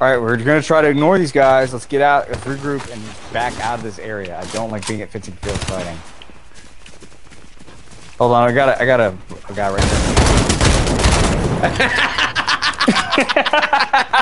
All right, we're gonna try to ignore these guys. Let's get out, let's regroup, and back out of this area. I don't like being at fifty fields fighting. Hold on, I got a, I got a, a guy right there.